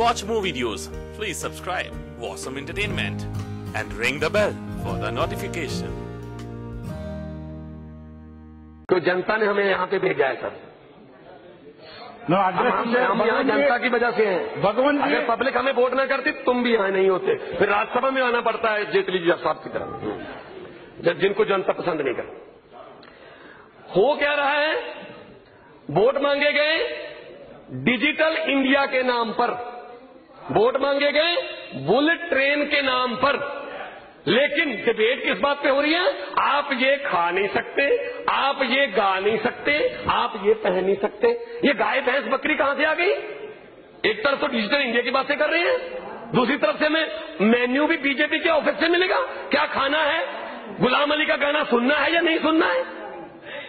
watch more videos, please subscribe Awesome Entertainment and ring the bell for the notification. تو جنتا نے ہمیں یہاں پہ بھیجا ہے سر۔ ہم یہاں جنتا کی وجہ سے ہیں۔ اگر پبلک ہمیں ووٹ نہ کرتی تم بھی یہاں نہیں ہوتے۔ پھر راج سبھا میں آنا پڑتا ہے جیت لیجیے صاحب کی طرف۔ جن کو جنتا پسند نہیں کر ہو کیا رہا ہے؟ ووٹ مانگے گئے ڈیجیٹل انڈیا کے نام پر۔ ووٹ مانگے گئے بلٹ ٹرین کے نام پر لیکن ڈبیٹ کس بات پہ ہو رہی ہے؟ آپ یہ کھا نہیں سکتے، آپ یہ گا نہیں سکتے، آپ یہ پہن نہیں سکتے۔ یہ گائے، بھینس، بکری کہاں سے آ گئی؟ ایک طرف تو ڈیجیٹل انڈیا کی باتیں کر رہے ہیں، دوسری طرف سے میں مینیو بھی بی جے پی کے آفس سے ملے گا۔ کیا کھانا ہے؟ غلام علی کا گانا سننا ہے یا نہیں سننا ہے؟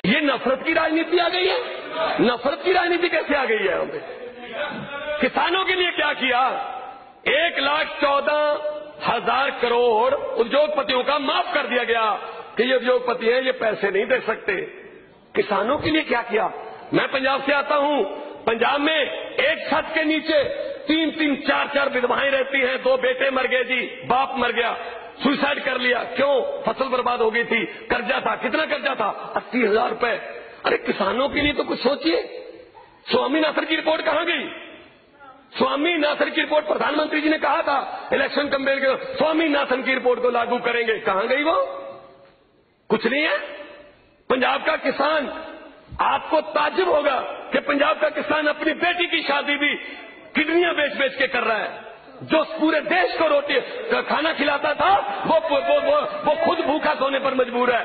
یہ نفرت کی راجنیتی آ گئی ہے۔ نفرت کی راجنیتی کیسے آ گئی ہے ہمیں کسانوں کے لیے کیا کیا؟ ایک لاکھ چودہ ہزار کروڑ ادوگ پتیوں کا معاف کر دیا گیا کہ یہ ادوگ پتی ہیں، یہ پیسے نہیں دے سکتے۔ کسانوں کے لیے کیا کیا؟ میں پنجاب سے آتا ہوں۔ پنجاب میں ایک چھت کے نیچے تین تین چار چار ودوائیں رہتی ہیں۔ دو بیٹے مر گئے جی باپ مر گیا۔ سوئسائڈ کر لیا۔ کیوں؟ فصل برباد ہو گئی تھی۔ قرضہ تھا۔ کتنا قرضہ تھا؟ اسی ہزار روپے۔ ارے، کسانوں کے لیے تو کچھ سوچیے سوامی ناصر کی رپورٹ کہاں گئی؟ سوامی ناسن کی رپورٹ پردھان منتری جی نے کہا تھا الیکشن کمپین کے سوامی ناتھن کی رپورٹ کو لاگو کریں گے۔ کہاں گئی وہ؟ کچھ نہیں ہے۔ پنجاب کا کسان آپ کو تعجب ہوگا کہ پنجاب کا کسان اپنی بیٹی کی شادی بھی کڈنیاں بیچ بیچ کے کر رہا ہے۔ جو پورے دیش کو روٹی کھانا کھلاتا تھا وہ, وہ, وہ, وہ خود بھوکا سونے پر مجبور ہے۔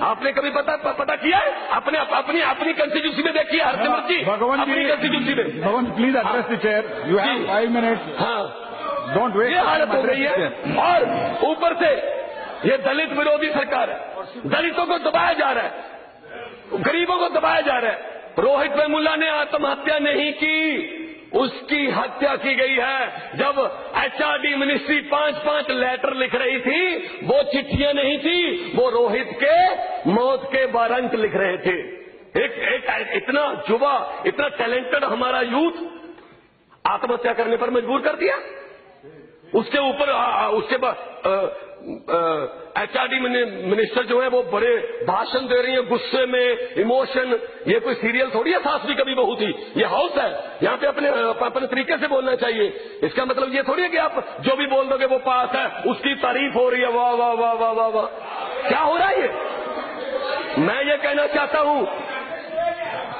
آپ نے کبھی پتا پتا کیا ہے؟ اپنے اپنی اپنی کنسٹیٹیوسی میں دیکھیے ہر سمر جی اپنی کنسٹیٹیوسی میں۔ بھگوان please address chair you have five minute don't wait یہ حالت ہو رہی ہے۔ اور اوپر سے یہ دلت وروی سرکار ہے۔ دلتوں کو دبایا جا رہا ہے۔ غریبوں کو دبایا جا رہا ہے۔ روہت میں ملا نے آتم ہتیا نہیں کی اس کی ہتیا کی گئی ہے۔ جب ایچ آر ڈی منسٹری پانچ پانچ لیٹر لکھ رہی تھی وہ چٹھیاں نہیں تھی وہ روہت کے موت کے بارنک لکھ رہے تھے۔ ایک, ایک اتنا جبا اتنا ٹیلنٹڈ ہمارا یوتھ آتم ہتیا کرنے پر مجبور کر دیا۔ اس کے اوپر اس کے ایچ آر ڈی منسٹر جو ہیں وہ بڑے بھاشن دے رہی ہیں، غصے میں ایموشن یہ کوئی سیریل تھوڑی ہے ساس بھی کبھی بہو تھی؟ یہ ہاؤس ہے، یہاں پہ اپنے اپنے طریقے سے بولنا چاہیے۔ اس کا مطلب یہ تھوڑی ہے کہ آپ جو بھی بول دو گے وہ پاس ہے، اس کی تعریف ہو رہی ہے۔ واہ واہ واہ واہ واہ واہ۔ کیا ہو رہا ہے یہ؟ میں یہ کہنا چاہتا ہوں،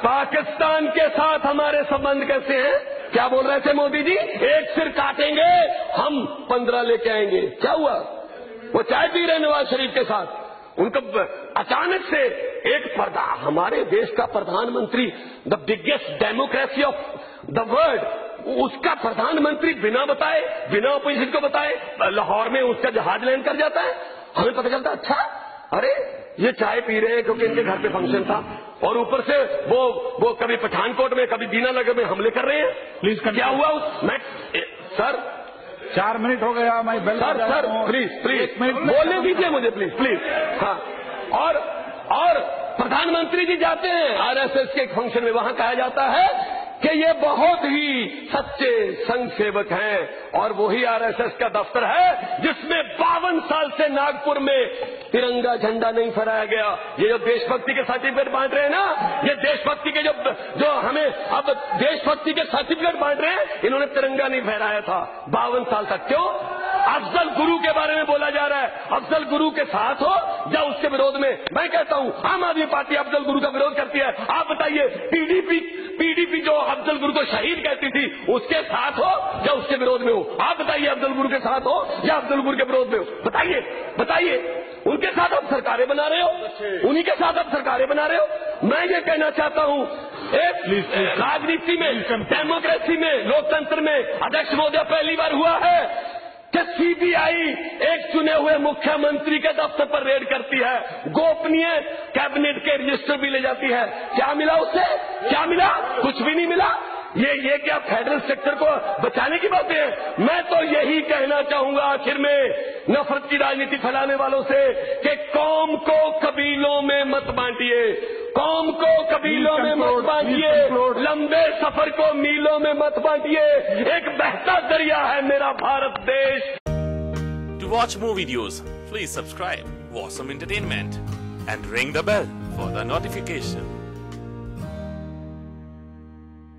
پاکستان کے ساتھ ہمارے سبند کیسے ہیں؟ کیا بول رہے تھے مودی جی؟ ایک سر کاٹیں گے، ہم پندرہ لے کے آئیں گے۔ کیا ہوا؟ وہ چائے پی رہے نواز شریف کے ساتھ۔ ان کو اچانک سے ایک پردہ ہمارے دیش کا پردھان منتری the biggest democracy of the world اس کا پردھان منتری بنا بتائے بنا اپوزیشن کو بتائے لاہور میں اس کا جہاز لینڈ کر جاتا ہے۔ ہمیں پتہ چلتا اچھا ارے یہ چائے پی رہے ہیں کیونکہ ان کے گھر پہ فنکشن تھا۔ اور اوپر سے وہ وہ کبھی پٹھان کوٹ میں کبھی دینا نگر میں حملے کر رہے ہیں۔ پلیز کیا ہوا میں؟ سر چار منٹ ہو گیا میں بیل سر سر پلیز پلیز بولنے دیجیے مجھے پلیز پلیز۔ ہاں۔ اور اور پردھان منتری جی جاتے ہیں۔ آر ایس ایس کے ایک فنکشن میں وہاں کہا جاتا ہے کہ یہ بہت ہی سچے سنگ سیوک ہیں اور وہی آر ایس ایس کا دفتر ہے جس میں باون سال سے ناگپور میں ترنگا جھنڈا نہیں پھہرایا گیا۔ یہ جو دیش بھکتی کے سرٹیفکیٹ بانٹ رہے ہیں نا، یہ دیش بھکتی کے جو جو ہمیں اب دیش بھکتی کے سرٹیفکیٹ بانٹ رہے ہیں، انہوں نے ترنگا نہیں پھہرایا تھا باون سال تک۔ کیوں؟ افضل گرو کے بارے میں بولا جا رہا ہے۔ افضل گرو کے ساتھ ہو یا اس کے وروج میں میں کہتا ہوں، عام آدمی پارٹی افضل گرو کا وروج کرتی ہے۔ آپ بتائیے، P D P P D P جو افضل گرو کو شہید کہتی تھی اس کے ساتھ ہو یا اس کے وروج میں ہو؟ آپ بتائیے افضل گرو کے ساتھ ہو یا افضل گرو کے وروج میں ہو؟ بتائیے بتائیے ان کے ساتھ آپ سرکاریں بنا رہے ہو؟ انہی کے ساتھ آپ سرکاریں بنا رہے ہو؟ میں یہ کہنا چاہتا ہوں راجنیتی میں ڈیموکریسی میں لوک تنتر میں ادھیش مودی پہلی بار ہوا ہے کہ سی بی آئی چنے ہوئے مکھیہ منتری کے دفتر پر ریڈ کرتی ہے۔ گوپنی کیبنٹ کے رجسٹر بھی لے جاتی ہے۔ کیا ملا اس سے کیا ملا؟ کچھ بھی نہیں ملا۔ یہ یہ کیا فیڈرل سیکٹر کو بچانے کی باتیں ہیں؟ میں تو یہی کہنا چاہوں گا آخر میں نفرت کی راجنیتی پھیلانے والوں سے کہ قوم کو قبیلوں میں مت بانٹیے۔ قوم کو قبیلوں میں مت بانٹیے۔ لمبے سفر کو میلوں میں مت بانٹیے۔ ایک بہتر ذریعہ ہے میرا بھارت دیش۔ To watch more videos, please subscribe Awesome Entertainment and ring the bell for the notification.